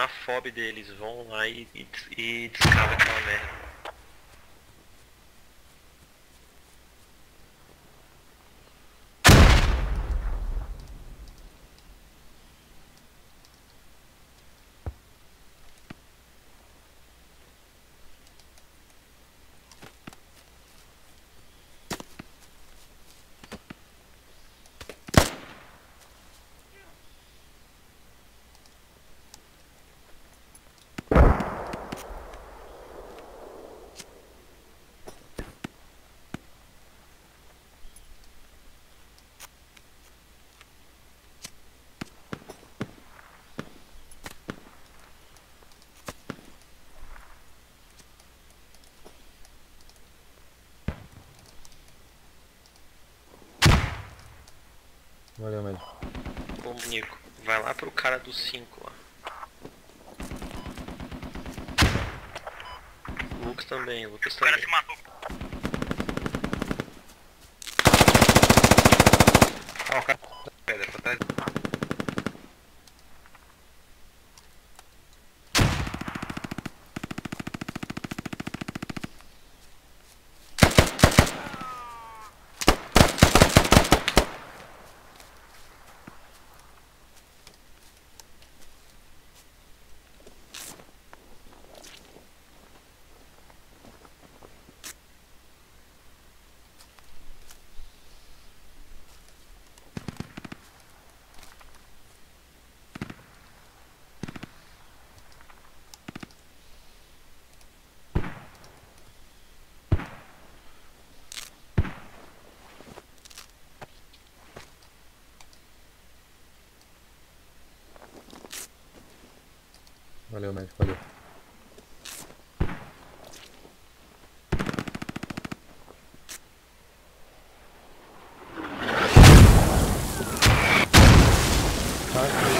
na FOB deles, vão lá e, e, e descava aquela merda. Valeu, médico. Ô Nico, vai lá pro cara do 5 lá. O Lucas também, o Lucas O cara também. se matou. Ó, o cara. Valeu, médico, valeu. Tá,